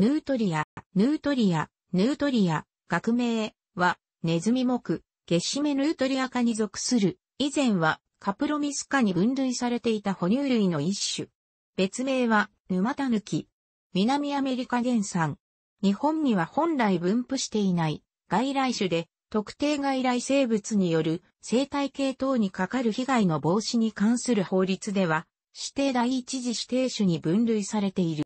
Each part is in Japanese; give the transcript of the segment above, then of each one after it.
ヌートリア、ヌートリア、ヌートリア、学名は、ネズミ目、ゲシメヌートリア科に属する、以前はカプロミス科に分類されていた哺乳類の一種。別名は、沼タヌキ。南アメリカ原産。日本には本来分布していない外来種で、特定外来生物による生態系等にかかる被害の防止に関する法律では、指定第一次指定種に分類されている。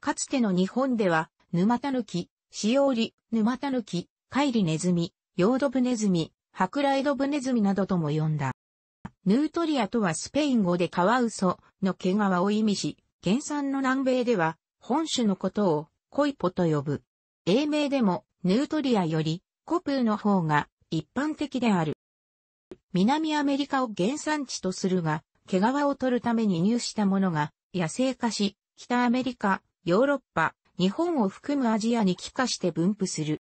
かつての日本では、沼タヌキ、シオウリ、沼タヌキ、カイリネズミ、ヨードブネズミ、ハクライドブネズミなどとも呼んだ。ヌートリアとはスペイン語でカワウソの毛皮を意味し、原産の南米では本種のことをコイポと呼ぶ。英名でもヌートリアよりコプーの方が一般的である。南アメリカを原産地とするが、毛皮を取るために入したものが野生化し、北アメリカ、ヨーロッパ、日本を含むアジアに帰化して分布する。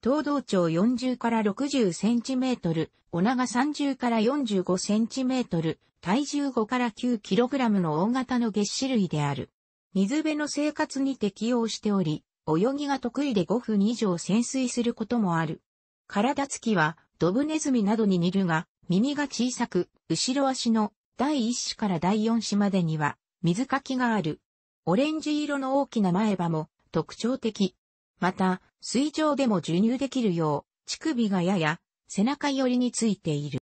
東道長40から60センチメートル、お長30から45センチメートル、体重5から9キログラムの大型の月種類である。水辺の生活に適応しており、泳ぎが得意で5分以上潜水することもある。体つきはドブネズミなどに似るが、耳が小さく、後ろ足の第1子から第4子までには水かきがある。オレンジ色の大きな前歯も特徴的。また、水上でも授乳できるよう、乳首がやや背中寄りについている。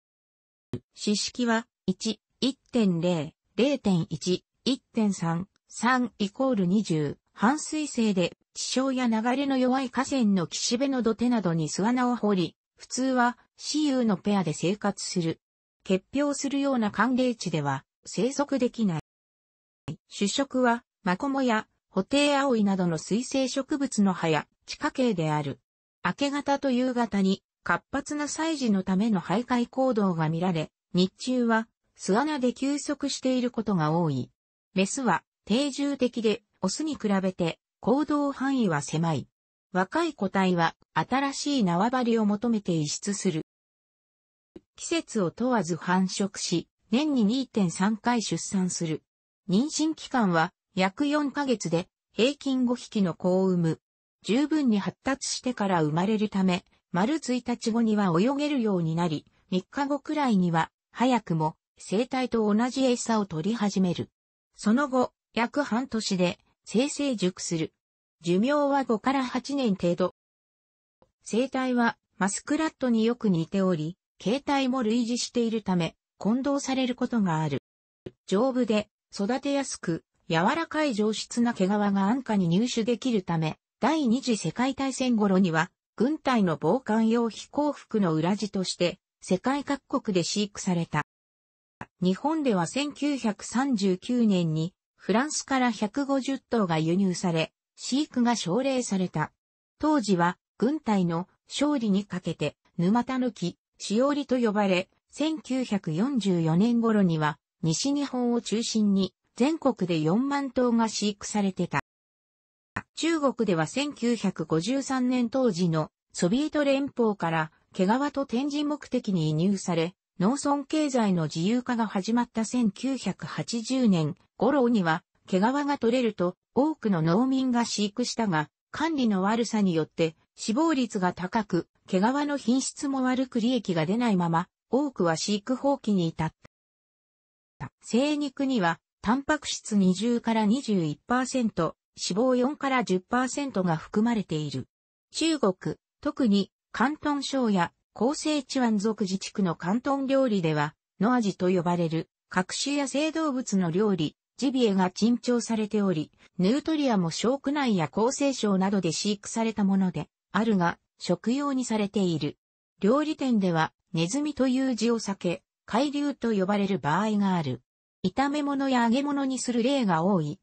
四式は1、1.0、0.1、1.3、3イコール20、半水性で地小や流れの弱い河川の岸辺の土手などに巣穴を掘り、普通は私有のペアで生活する。結氷するような寒冷地では生息できない。主食はマコモやホテイアオイなどの水生植物の葉や地下茎である。明け方と夕方に活発な祭事のための徘徊行動が見られ、日中は巣穴で休息していることが多い。メスは定住的で、オスに比べて行動範囲は狭い。若い個体は新しい縄張りを求めて移出する。季節を問わず繁殖し、年に2.3回出産する。妊娠期間は約4ヶ月で平均5匹の子を産む。十分に発達してから生まれるため、丸1日後には泳げるようになり、3日後くらいには、早くも生体と同じ餌を取り始める。その後、約半年で生成熟する。寿命は5から8年程度。生体はマスクラットによく似ており、形態も類似しているため、混同されることがある。丈夫で育てやすく、柔らかい上質な毛皮が安価に入手できるため、第二次世界大戦頃には、軍隊の防寒用飛行服の裏地として、世界各国で飼育された。日本では1939年に、フランスから150頭が輸入され、飼育が奨励された。当時は、軍隊の勝利にかけて、沼田抜き、しおりと呼ばれ、1944年頃には、西日本を中心に全国で4万頭が飼育されてた。中国では1953年当時のソビエト連邦から毛皮と展示目的に移入され、農村経済の自由化が始まった1980年頃には毛皮が取れると多くの農民が飼育したが、管理の悪さによって死亡率が高く、毛皮の品質も悪く利益が出ないまま、多くは飼育放棄に至った。生肉には、タンパク質20から21%、脂肪4から10%が含まれている。中国、特に広東省や広西チワン族自治区の広東料理では、ノアジと呼ばれる各種野生動物の料理、ジビエが珍重されており、ヌートリアも小区内や厚生省などで飼育されたもので、あるが、食用にされている。料理店では、ネズミという字を避け、海流と呼ばれる場合がある。炒め物や揚げ物にする例が多い。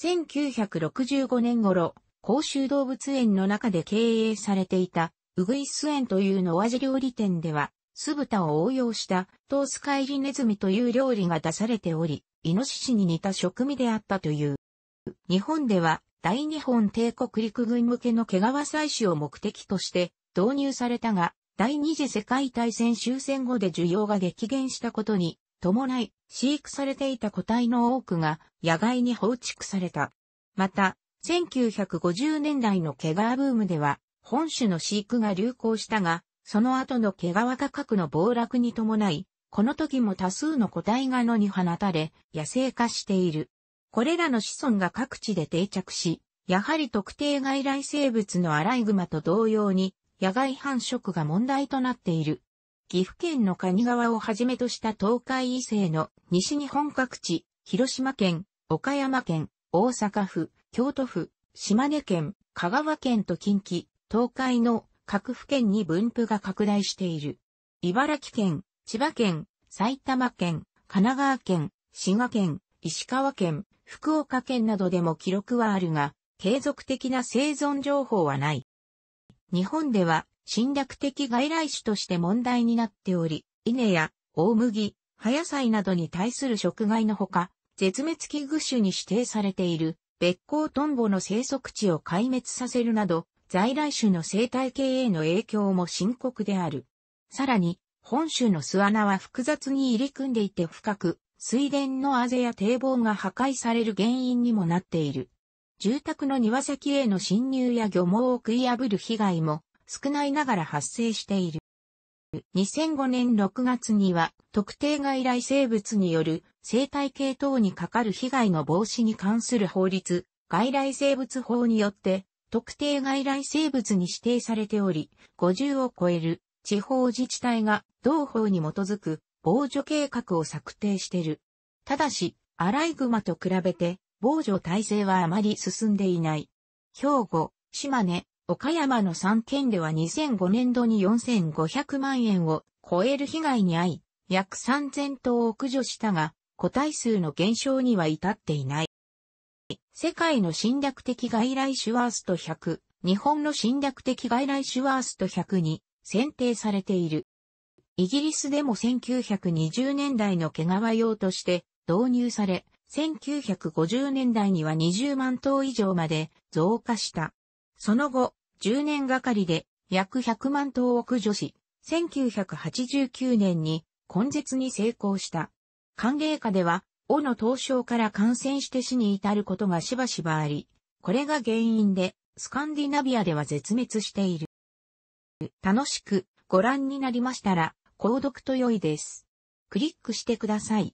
1965年頃、公衆動物園の中で経営されていた、ウグイス園というの味料理店では、酢豚を応用したトースカイリネズミという料理が出されており、イノシシに似た食味であったという。日本では大日本帝国陸軍向けの毛皮採取を目的として導入されたが、第二次世界大戦終戦後で需要が激減したことに伴い、飼育されていた個体の多くが野外に放逐された。また、1950年代の毛皮ブームでは、本種の飼育が流行したが、その後の毛皮価格の暴落に伴い、この時も多数の個体が野に放たれ、野生化している。これらの子孫が各地で定着し、やはり特定外来生物のアライグマと同様に、野外繁殖が問題となっている。岐阜県の蟹川をはじめとした東海以西の西日本各地、広島県、岡山県、大阪府、京都府、島根県、香川県と近畿、東海の各府県に分布が拡大している。茨城県、千葉県、埼玉県、神奈川県、滋賀県、石川県、福岡県などでも記録はあるが、継続的な生存情報はない。日本では侵略的外来種として問題になっており、稲や大麦、葉野菜などに対する食害のほか、絶滅危惧種に指定されている、別光トンボの生息地を壊滅させるなど、在来種の生態系への影響も深刻である。さらに、本種の巣穴は複雑に入り組んでいて深く、水田のあぜや堤防が破壊される原因にもなっている。住宅の庭先への侵入や漁網を食い破る被害も少ないながら発生している。2005年6月には特定外来生物による生態系等にかかる被害の防止に関する法律、外来生物法によって特定外来生物に指定されており、50を超える地方自治体が同法に基づく防除計画を策定している。ただし、アライグマと比べて防除体制はあまり進んでいない。兵庫、島根、岡山の3県では2005年度に4500万円を超える被害に遭い、約3000頭を駆除したが、個体数の減少には至っていない。世界の侵略的外来種ワースト100、日本の侵略的外来種ワースト100に選定されている。イギリスでも1920年代の毛皮用として導入され、1950年代には20万頭以上まで増加した。その後、10年がかりで約100万頭を駆除し、1989年に根絶に成功した。歓迎下では、尾の凍傷から感染して死に至ることがしばしばあり、これが原因で、スカンディナビアでは絶滅している。楽しくご覧になりましたら、購読と良いです。クリックしてください。